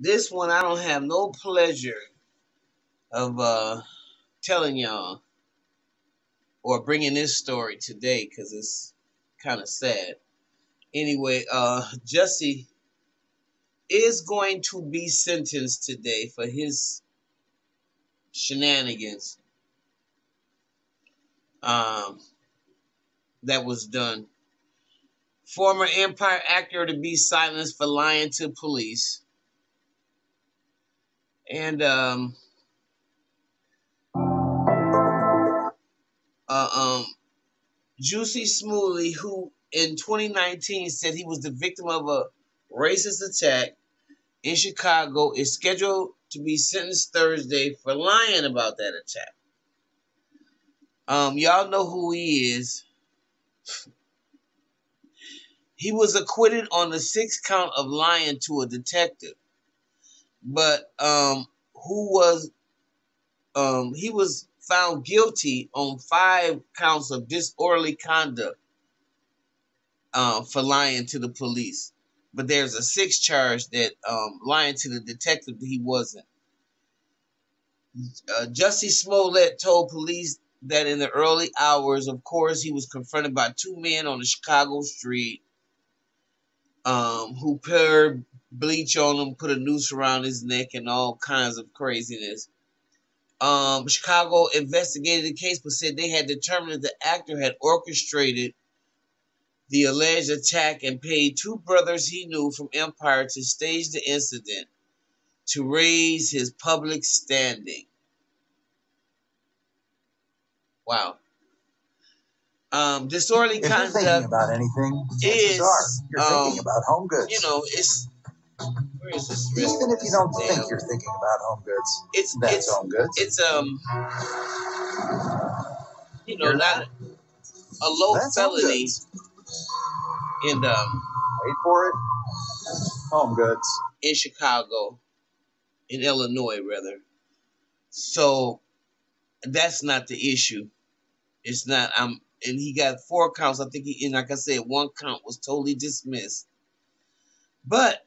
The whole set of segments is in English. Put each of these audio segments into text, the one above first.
This one I don't have no pleasure of uh, telling y'all or bringing this story today because it's kind of sad. Anyway, uh, Jussie is going to be sentenced today for his shenanigans um, that was done. Former Empire actor to be silenced for lying to police. And um, uh, um, Jussie Smollett, who in 2019 said he was the victim of a racist attack in Chicago, is scheduled to be sentenced Thursday for lying about that attack. Um, y'all know who he is. He was acquitted on the sixth count of lying to a detective, but um, who was um, he was found guilty on five counts of disorderly conduct uh, for lying to the police. But there's a sixth charge that um, lying to the detective he wasn't. Uh, Smollett told police that in the early hours, of course, he was confronted by two men on the Chicago street um, who poured bleach on him, put a noose around his neck, and all kinds of craziness. Um, Chicago investigated the case but said they had determined that the actor had orchestrated the alleged attack and paid two brothers he knew from Empire to stage the incident to raise his public standing. Wow. Um, disorderly If you're thinking about anything, is, are you're um, thinking about home goods. you know, it's where is this? Even if you don't Damn. think you're thinking about home goods, it's that's it's home goods. it's um you know You're not a low That's felony in um Wait for it. Home goods. in Chicago, in Illinois rather. So that's not the issue. It's not. I'm and he got four counts. I think he and like I said, one count was totally dismissed. But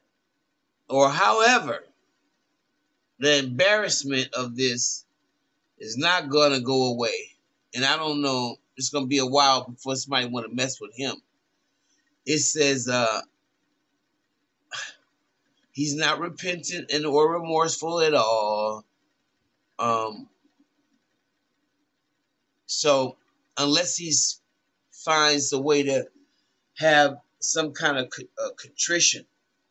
or however, the embarrassment of this is not gonna go away. And I don't know, it's gonna be a while before somebody wanna mess with him. It says uh he's not repentant and or remorseful at all. Um so unless he finds a way to have some kind of uh, contrition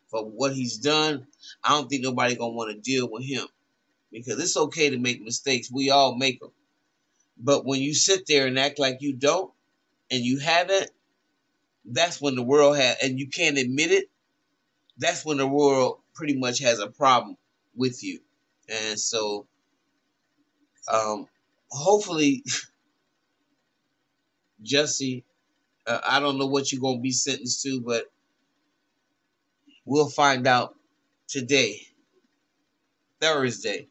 for what he's done, I don't think nobody gonna want to deal with him because it's okay to make mistakes. We all make them, but when you sit there and act like you don't and you haven't, that's when the world has, and you can't admit it. That's when the world pretty much has a problem with you, and so, um, hopefully. Jesse, uh, I don't know what you're going to be sentenced to, but we'll find out today, Thursday,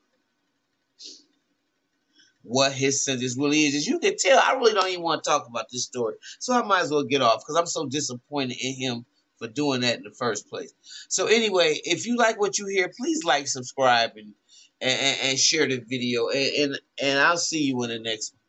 what his sentence really is. As you can tell, I really don't even want to talk about this story. So I might as well get off because I'm so disappointed in him for doing that in the first place. So anyway, if you like what you hear, please like, subscribe, and and, and share the video. And, and and I'll see you in the next one.